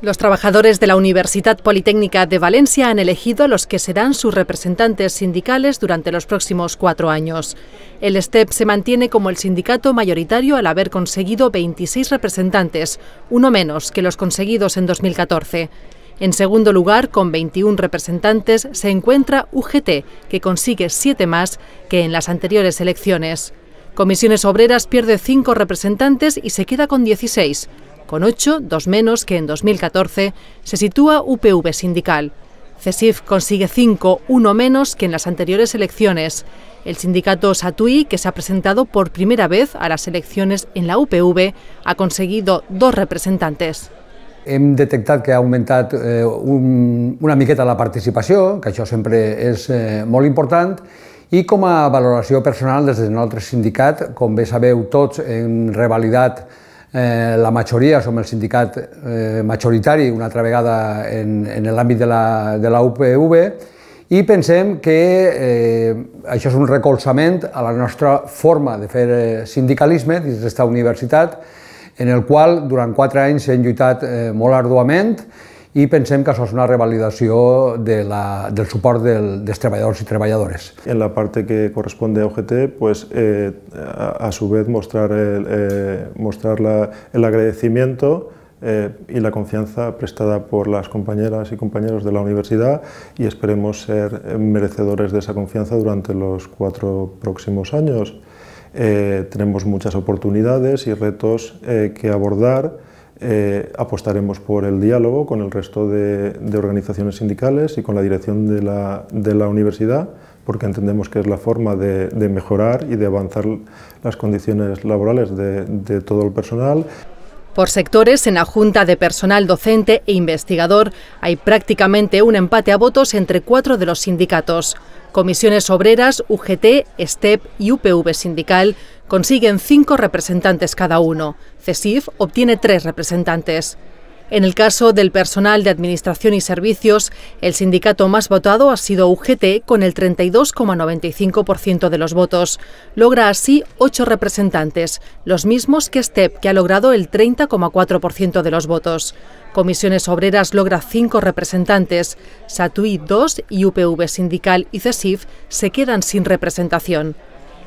Los trabajadores de la Universidad Politécnica de Valencia han elegido a los que serán sus representantes sindicales durante los próximos cuatro años. El STEP se mantiene como el sindicato mayoritario al haber conseguido 26 representantes, uno menos que los conseguidos en 2014. En segundo lugar, con 21 representantes, se encuentra UGT, que consigue siete más que en las anteriores elecciones. Comisiones Obreras pierde cinco representantes y se queda con 16. Con 8, dos menos que en 2014, se sitúa UPV Sindical. CESIF consigue 5, uno menos que en las anteriores elecciones. El sindicato Satui, que se ha presentado por primera vez a las elecciones en la UPV, ha conseguido dos representantes. Hem detectat que ha augmentat eh, un, una miqueta la participació, que això sempre és eh, molt important, i com a valoració personal des del nostre sindicat, com bé sabeu tots, hem revalidat Eh, la majoria som el sindicat eh, majoritari una altra vegada en, en l'àmbit de, la, de la UPV i pensem que eh, això és un recolzament a la nostra forma de fer eh, sindicalisme dins d'esta universitat en el qual durant quatre anys hem lluitat eh, molt arduament i pensem que això és una revalidació de la, del suport del, dels treballadors i treballadores. En la parte que corresponde a OGT, pues eh, a, a, su vez mostrar el, eh, mostrar la, el agradecimiento eh, y la confianza prestada por las compañeras y compañeros de la universidad y esperemos ser merecedores de esa confianza durante los cuatro próximos años. Eh, tenemos muchas oportunidades y retos eh, que abordar eh, apostaremos por el diálogo con el resto de, organizaciones sindicales y con la dirección de la, universidad, porque entendemos que es la forma de, mejorar y de avanzar las condiciones laborales de todo el personal. Por sectores, en la Junta de Personal Docente e Investigador hay prácticamente un empate a votos entre cuatro de los sindicatos. Comisiones Obreras, UGT, STEP y UPV Sindical consiguen cinco representantes cada uno. CESIF obtiene tres representantes. En el caso del personal de Administración y Servicios, el sindicato más votado ha sido UGT con el 32,95% de los votos. Logra así ocho representantes, los mismos que STEP, que ha logrado el 30,4% de los votos. Comisiones Obreras logra cinco representantes, Satui dos y UPV Sindical y CESIF se quedan sin representación.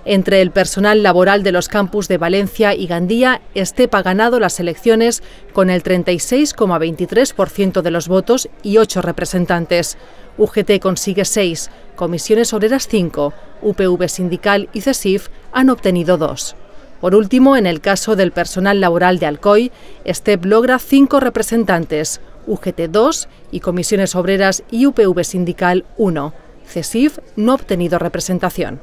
Entre el personal laboral de los campus de Valencia y Gandía, Estep ha ganado las elecciones con el 36,23% de los votos y ocho representantes. UGT consigue seis, Comisiones Obreras cinco, UPV Sindical y CESIF han obtenido dos. Por último, en el caso del personal laboral de Alcoy, STEP logra cinco representantes, UGT 2 y Comisiones Obreras y UPV Sindical 1. CESIF no ha obtenido representación.